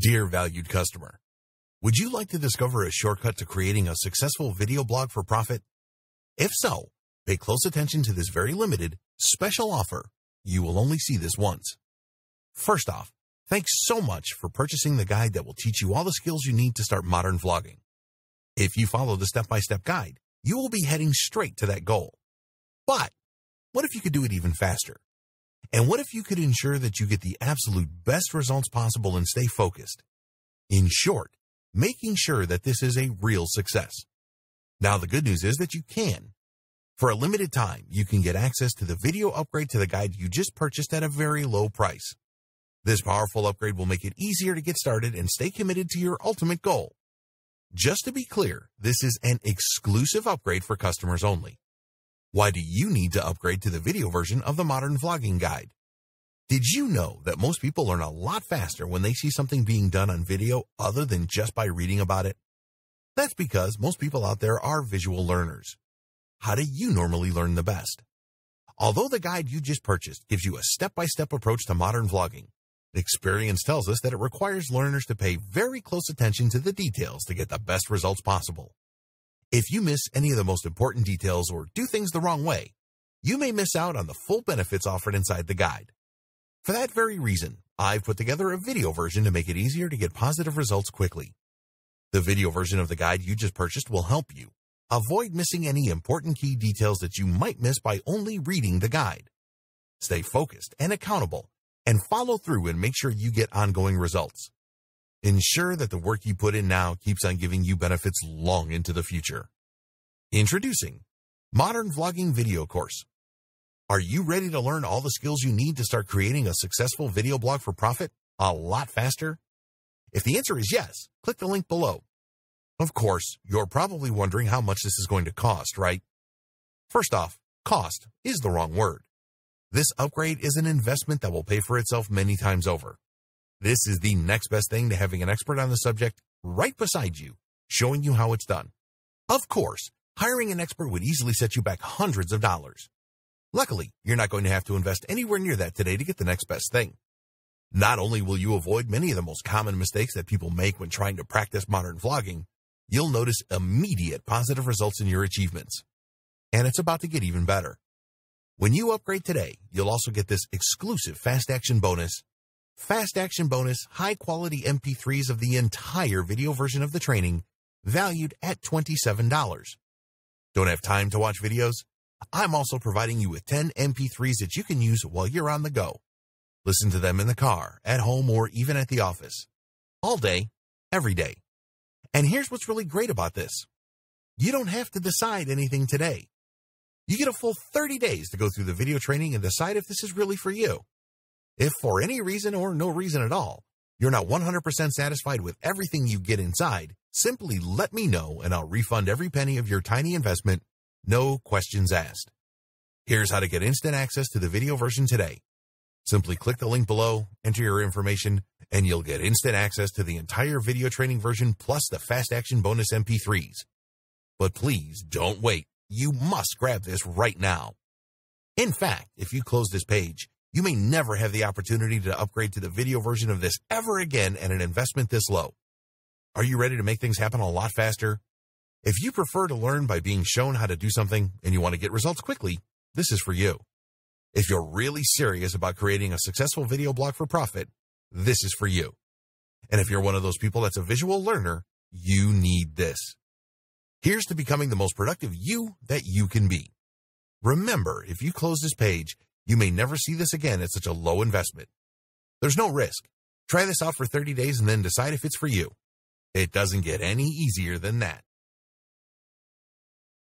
Dear valued customer, would you like to discover a shortcut to creating a successful video blog for profit? If so, pay close attention to this very limited, special offer. You will only see this once. First off, thanks so much for purchasing the guide that will teach you all the skills you need to start modern vlogging. If you follow the step-by-step guide, you will be heading straight to that goal. But what if you could do it even faster? And what if you could ensure that you get the absolute best results possible and stay focused? In short, making sure that this is a real success. Now, the good news is that you can. For a limited time, you can get access to the video upgrade to the guide you just purchased at a very low price. This powerful upgrade will make it easier to get started and stay committed to your ultimate goal. Just to be clear, this is an exclusive upgrade for customers only. Why do you need to upgrade to the video version of the Modern Vlogging Guide? Did you know that most people learn a lot faster when they see something being done on video other than just by reading about it? That's because most people out there are visual learners. How do you normally learn the best? Although the guide you just purchased gives you a step-by-step approach to modern vlogging, experience tells us that it requires learners to pay very close attention to the details to get the best results possible. If you miss any of the most important details or do things the wrong way, you may miss out on the full benefits offered inside the guide. For that very reason, I've put together a video version to make it easier to get positive results quickly. The video version of the guide you just purchased will help you avoid missing any important key details that you might miss by only reading the guide. Stay focused and accountable and follow through and make sure you get ongoing results. Ensure that the work you put in now keeps on giving you benefits long into the future. Introducing Modern Vlogging Video Course. Are you ready to learn all the skills you need to start creating a successful video blog for profit a lot faster? If the answer is yes, click the link below. Of course, you're probably wondering how much this is going to cost, right? First off, cost is the wrong word. This upgrade is an investment that will pay for itself many times over. This is the next best thing to having an expert on the subject right beside you, showing you how it's done. Of course, hiring an expert would easily set you back hundreds of dollars. Luckily, you're not going to have to invest anywhere near that today to get the next best thing. Not only will you avoid many of the most common mistakes that people make when trying to practice modern vlogging, you'll notice immediate positive results in your achievements. And it's about to get even better. When you upgrade today, you'll also get this exclusive fast action bonus Fast Action Bonus high quality MP3s of the entire video version of the training, valued at $27. Don't have time to watch videos? I'm also providing you with 10 MP3s that you can use while you're on the go. Listen to them in the car, at home, or even at the office. All day, every day. And here's what's really great about this. You don't have to decide anything today. You get a full 30 days to go through the video training and decide if this is really for you. If for any reason or no reason at all, you're not 100% satisfied with everything you get inside, simply let me know and I'll refund every penny of your tiny investment, no questions asked. Here's how to get instant access to the video version today. Simply click the link below, enter your information, and you'll get instant access to the entire video training version plus the fast action bonus MP3s. But please don't wait. You must grab this right now. In fact, if you close this page, you may never have the opportunity to upgrade to the video version of this ever again at an investment this low. Are you ready to make things happen a lot faster? If you prefer to learn by being shown how to do something and you want to get results quickly, this is for you. If you're really serious about creating a successful video blog for profit, this is for you. And if you're one of those people that's a visual learner, you need this. Here's to becoming the most productive you that you can be. Remember, if you close this page, you may never see this again at such a low investment. There's no risk. Try this out for 30 days and then decide if it's for you. It doesn't get any easier than that.